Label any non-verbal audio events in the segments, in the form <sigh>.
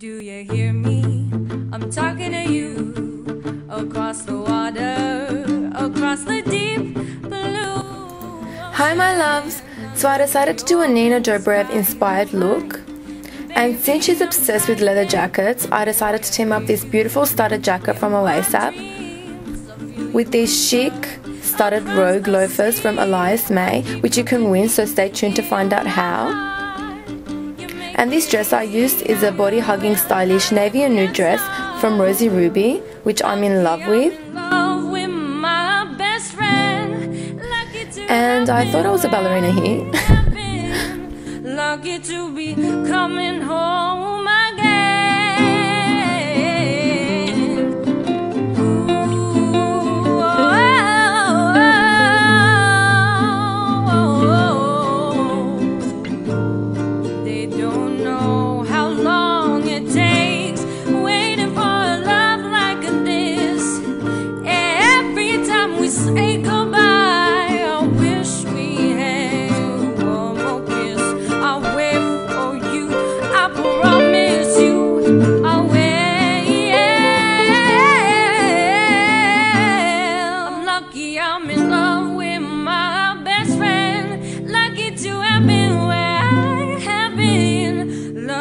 Do you hear me? I'm talking to you across the water, across the deep blue. Hi my loves! So I decided to do a Nina Dobrev inspired look. And since she's obsessed with leather jackets, I decided to team up this beautiful studded jacket from Oasap with these chic studded rogue loafers from Alias Mae, which you can win, so stay tuned to find out how. And this dress I used is a body hugging stylish navy and nude dress from Rosy Ruby, which I'm in love with. And I thought I was a ballerina here. <laughs> know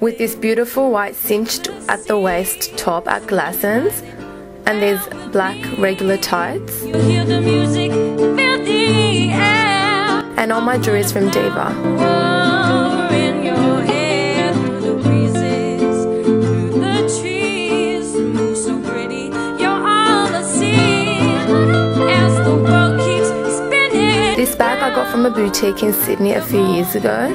with this beautiful white cinched at the waist top at Glassons and these black regular tights. And all my jewelry is from Diva. This bag I got from a boutique in Sydney a few years ago.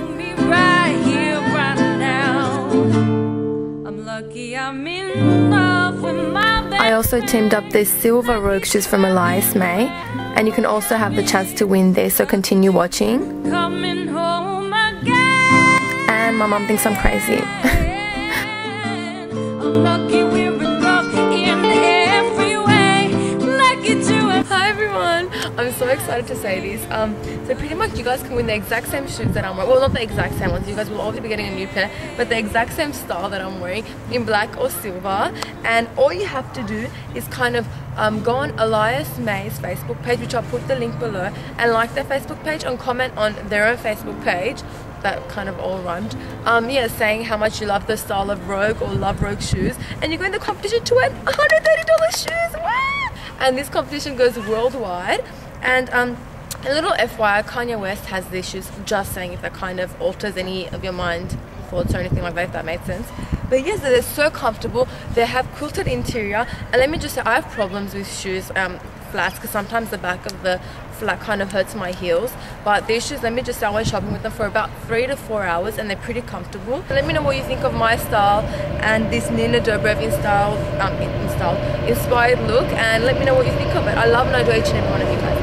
I also teamed up this silver rogue shoes from Alias Mae and you can also have the chance to win there so continue watching. And my mom thinks I'm crazy. <laughs> so excited to say this. Um, so pretty much you guys can win the exact same shoes that I'm wearing. Well, not the exact same ones. You guys will obviously be getting a new pair, but the exact same style that I'm wearing in black or silver. And all you have to do is kind of um, go on Alias Mae's Facebook page, which I'll put the link below, and like their Facebook page and comment on their own Facebook page that kind of all rhymed. Um, yeah, saying how much you love the style of Rogue or love Rogue shoes, and you go in the competition to win $130 shoes. Wow! And this competition goes worldwide. And um, a little FYI, Kanye West has these shoes, just saying if that kind of alters any of your mind thoughts or anything like that, if that made sense. But yes, they're so comfortable. They have quilted interior. And let me just say, I have problems with shoes, um, flats, because sometimes the back of the flat kind of hurts my heels. But these shoes, let me just say, I went shopping with them for about three to four hours and they're pretty comfortable. let me know what you think of my style and this Nina Dobrev style, um, in style, inspired look. And let me know what you think of it. I love and I do each and every one of you guys.